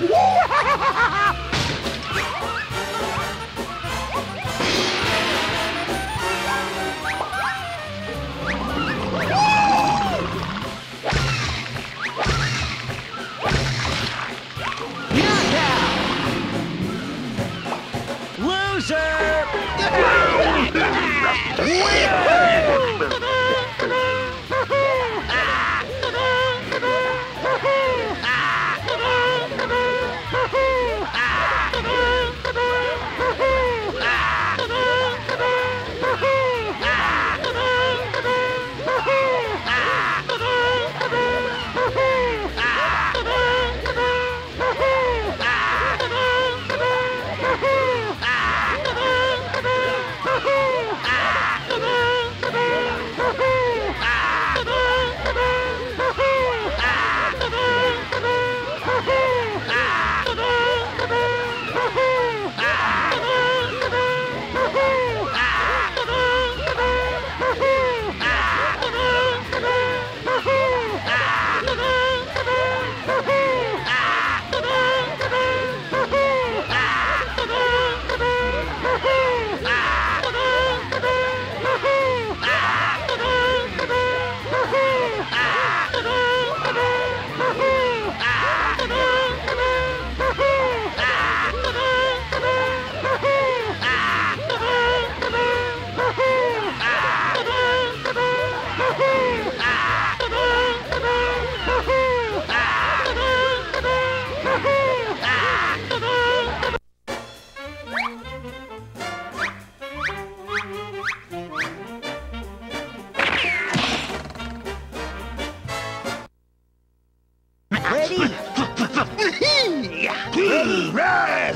Woo! ready!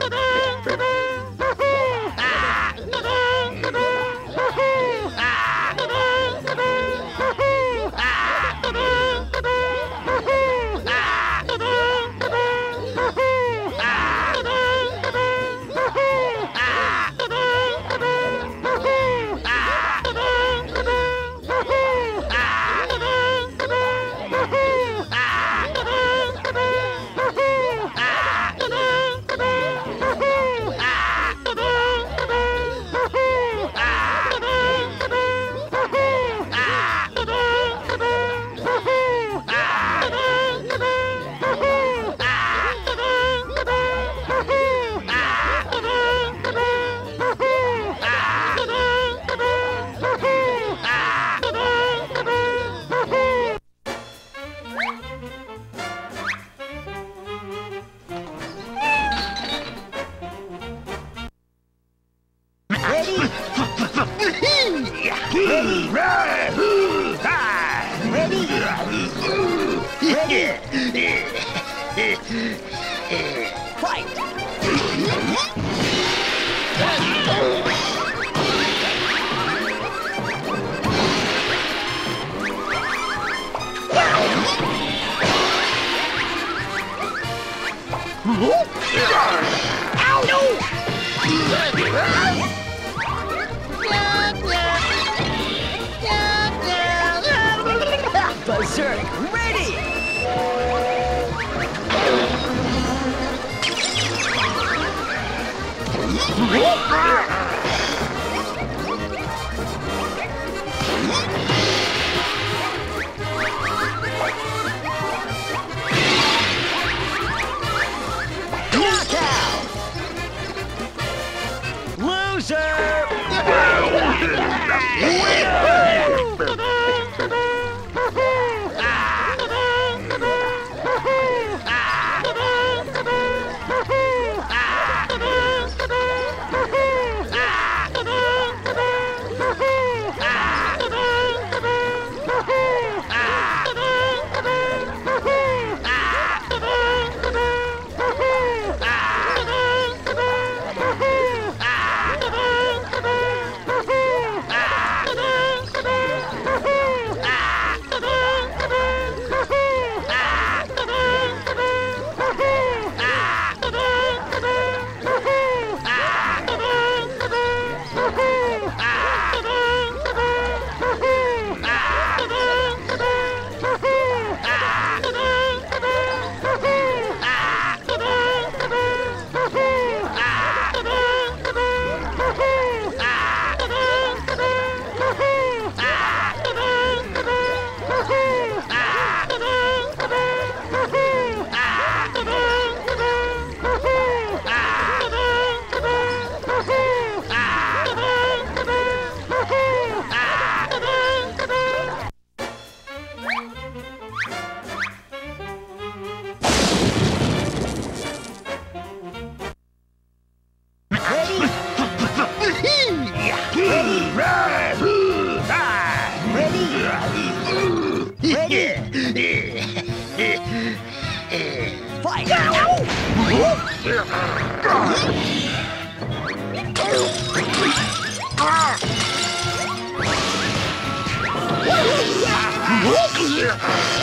Winner! Berserk, Loser! Berserk,